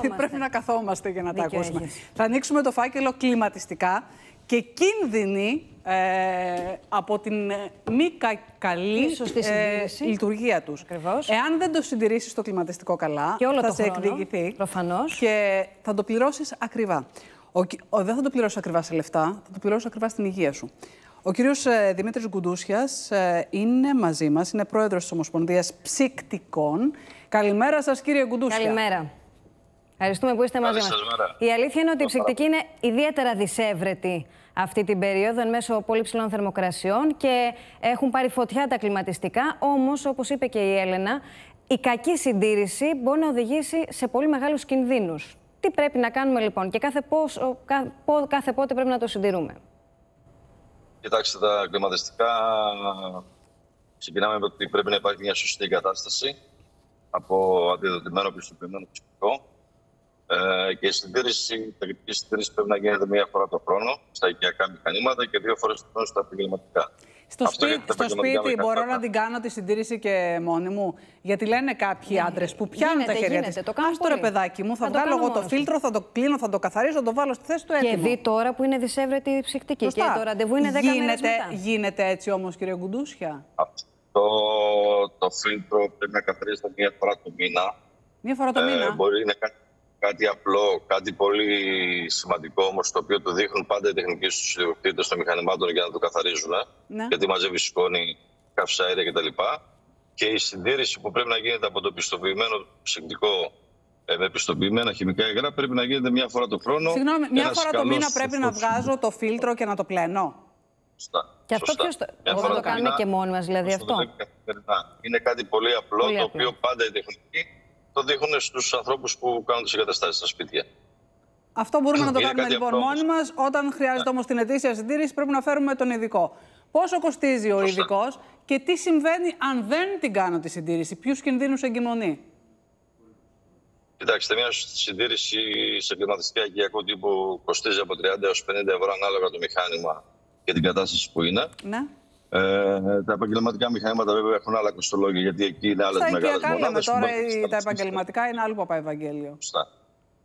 δηλαδή πρέπει να καθόμαστε για να τα ακούσουμε. Θα ανοίξουμε το φάκελο κλιματιστικά και κίνδυνοι ε, από την ε, μη καλή ε, λειτουργία τους. Ακριβώς. Εάν δεν το συντηρήσεις το κλιματιστικό καλά, και όλο θα το σε χρόνο, εκδικηθεί προφανώς. και θα το πληρώσεις ακριβά. Ο, ο, δεν θα το πληρώσεις ακριβά σε λεφτά, θα το πληρώσεις ακριβά στην υγεία σου. Ο κύριος ε, Δημήτρης Γκουντούσιας ε, είναι μαζί μας, είναι πρόεδρος της Ομοσπονδίας Ψυκτικών. Καλημέρα σας κύριε Γκουντούσια. Καλημέρα. Ευχαριστούμε που είστε μαζί μας. Η αλήθεια είναι ότι η ψυκτική είναι ιδιαίτερα δυσέβρετη αυτή την περίοδο εν μέσω πολύ ψηλών θερμοκρασιών και έχουν πάρει φωτιά τα κλιματιστικά. Όμως, όπως είπε και η Έλενα, η κακή συντήρηση μπορεί να οδηγήσει σε πολύ μεγάλους κινδύνους. Τι πρέπει να κάνουμε λοιπόν και κάθε, πόσο, κάθε πότε πρέπει να το συντηρούμε; Κοιτάξτε, τα κλιματιστικά ξεκινάμε με ότι πρέπει να υπάρχει μια σωστή εγκατάσταση από αντιδοτημένο πιστοποιημένο ψυχικό. Ε, και η συντήρηση, η τεχνική συντήρηση πρέπει να γίνεται μία φορά το χρόνο στα οικιακά μηχανήματα και δύο φορές το χρόνο στα επαγγελματικά. Στο, σπίτι, στο σπίτι μπορώ να την κάνω τη συντήρηση και μόνη μου. Γιατί λένε κάποιοι άντρες που πιάνουν γίνεται, τα χέρια γίνεται, της. Το κάνω τώρα, παιδάκι μου, θα, θα βγάλω εγώ το φίλτρο, θα το κλείνω, θα το καθαρίσω, θα το βάλω στη θέση του έτοιμο. Και δει τώρα που είναι δυσέβρετη η ψυκτική. Και το ραντεβού είναι 10 γίνεται, μέρες μετά. Γίνεται έτσι όμως, κύριε Γκουντούσια. Αυτό το φίλτρο πρέπει να καθαρίζεται μία φορά το μήνα. Μία φορά το Ε, μήνα; μπορεί να κάτι, κάτι απλό, κάτι πολύ σημαντικό όμως, το οποίο το δείχνουν πάντα οι τεχνικοί στους ιδιοκτήτες των μηχανημάτων για να το καθαρίζουν. Ναι. Γιατί μαζεύει σκόνη, καυσαέρια κτλ. Και η συντήρηση που πρέπει να γίνεται από το πιστοποιημένο ψυκτικό ε, με πιστοποιημένα χημικά υγρά πρέπει να γίνεται μία φορά το χρόνο. Συγγνώμη, μία Ένας φορά το καλός μήνα πρέπει να σωστός βγάζω το φίλτρο και να το πλένω. Σωστά. Και αυτό Σωστά. ποιος το- Μια εγώ φορά θα το το κάνουμε μήνα, και μόνοι μας, δηλαδή όπως το αυτό; δουλεύει καθημερινά. Είναι κάτι πολύ απλό, Πολύ το απλό. οποίο πάντα οι τεχνικοί το δείχνουν στους ανθρώπους που κάνουν τις εγκαταστάσεις στα σπίτια. Αυτό μπορούμε να το Είναι κάνουμε κάτι λοιπόν απλό μόνοι μας. Όταν χρειάζεται όμως την ετήσια συντήρηση, πρέπει να φέρουμε τον ειδικό. Πόσο κοστίζει ο Σωστά. ειδικός και τι συμβαίνει αν δεν την κάνω τη συντήρηση, ποιους κινδύνους εγκυμονεί; Κοιτάξτε, μια συντήρηση σε κλιματιστικά οικιακού τύπου κοστίζει από 30 έως 50 ευρώ ανάλογα το μηχάνημα και την κατάσταση που είναι. Ναι. Ε, τα επαγγελματικά μηχανήματα βέβαια έχουν άλλα κοστολόγια γιατί εκεί είναι άλλε Στα μεγάλε οικιακά λέμε μονάδε. τώρα, οι- τα επαγγελματικά είναι άλλο παπά Ευαγγέλιο. Σωστά.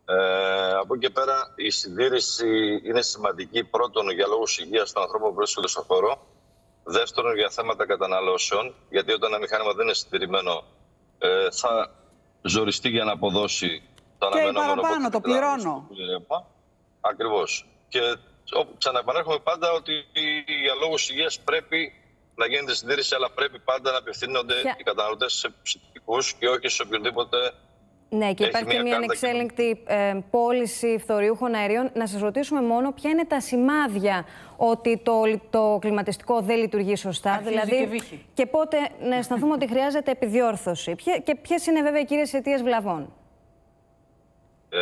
Ε, από εκεί και πέρα η συντήρηση είναι σημαντική πρώτον για λόγους υγείας των ανθρώπων που βρίσκονται στον χώρο. Δεύτερον για θέματα καταναλώσεων, γιατί όταν ένα μηχάνημα δεν είναι συντηρημένο ε, θα ζοριστεί για να αποδώσει το Και αναμενόμενο παραπάνω, οπότε το πληρώνω. Ακριβώς. Και όπου ξαναεπανέρχομαι πάντα ότι για λόγους υγείας πρέπει να γίνεται συντήρηση, αλλά πρέπει πάντα να απευθύνονται Ποια- οι καταναλωτές σε ψυχικούς και όχι σε οποιονδήποτε Ναι, και Έχει υπάρχει και μια μια κάρτα ανεξέλεγκτη ε, πώληση φθοριούχων αερίων. Να σας ρωτήσουμε μόνο ποια είναι τα σημάδια ότι το, το κλιματιστικό δεν λειτουργεί σωστά. Αρχίζει δηλαδή, και βύχει. και πότε να αισθανθούμε ότι χρειάζεται επιδιόρθωση. Ποιε, και ποιες είναι βέβαια οι κύριες αιτίες βλαβών; Ε,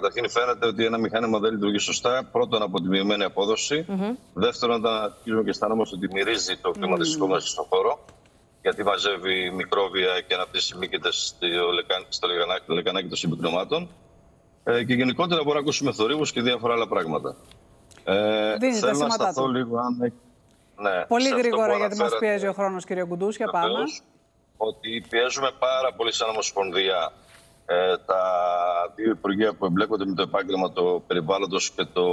καταρχήν φαίνεται ότι ένα μηχάνημα δεν λειτουργεί σωστά. Πρώτον από τη μειωμένη απόδοση. Δεύτερον, όταν αρχίζουμε και αισθανόμαστε ότι μυρίζει το κλιματιστικό μέσα στον χώρο. Γιατί μαζεύει μικρόβια και αναπτύσσει μύκητες στο, λεκάν, στο λεκανάκι, το λεκανάκι των συμπυκνωμάτων. Ε, και γενικότερα μπορεί να ακούσουμε θορύβους και διάφορα άλλα πράγματα. Ε, Δίνει τα θέλω να σήματά σταθώ του. λίγο αν έχει- ναι, Πολύ σε αυτό γρήγορα, που γιατί μας αναφέρατε. πιέζει ο χρόνος, κύριε Γκουντούσια. Πάμε. Βεβαίως, ότι πιέζουμε πάρα πολύ σαν Ομοσπονδία ε, τα δύο Υπουργεία που εμπλέκονται με το επάγγελμα το περιβάλλοντος και το,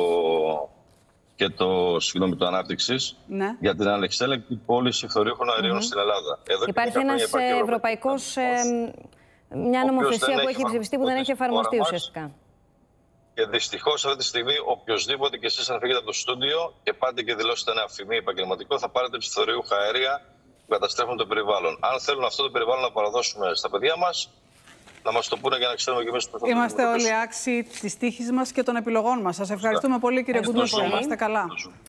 και το, συγγνώμη, το ανάπτυξης Ναι. για την ανεξέλεγκτη πώληση φθορίχων αερίων στην Ελλάδα. Εδώ και Υπάρχει 10 χρόνια ένας υπάρχει ε, ευρωπαϊκός ευρωπαϊκός, ε, μια ο οποίος νομοθεσία δεν που έχει έχει ψηφιστεί που δεν έχει εφαρμοστεί εφαρμοστεί στη χώρα μας. ουσιαστικά. Και δυστυχώς αυτή τη στιγμή, οποιοδήποτε και εσείς αν φύγετε από το στούντιο και πάτε και δηλώσετε ένα αφημί επαγγελματικό, θα πάρετε ψηθοριούχα αέρια που καταστρέφουν το περιβάλλον. Αν θέλουν αυτό το περιβάλλον να παραδώσουμε στα παιδιά μας, να μας το πούνε για να ξέρουμε και εμείς πώ θα το Είμαστε όλοι αντιμετωπίσουμε. άξιοι της τύχης μας και των επιλογών μας. Σας ευχαριστούμε πολύ, κύριε Ευχαριστούμε Γκουντούσια. πολύ. Να είστε καλά.